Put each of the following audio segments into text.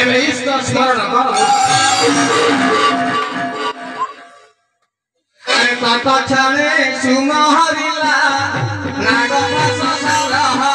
If the not smart about it. Papa chale suma harila naga rasa salaha.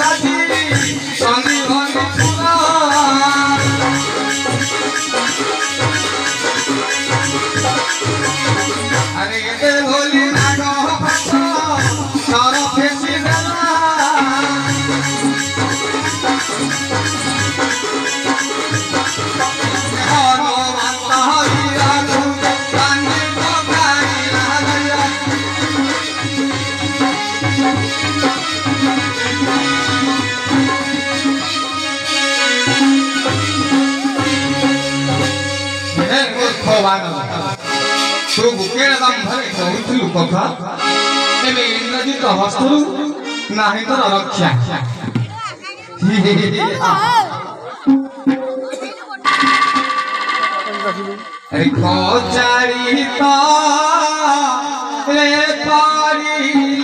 Thank you. ભગવાન તો ગુકેણ નામ ભરે કૌંતલુ કથા એને ઇન્દ્રજીત હસ્તરુ નાહી તો રક્ષા ખોચારી તા રે પારી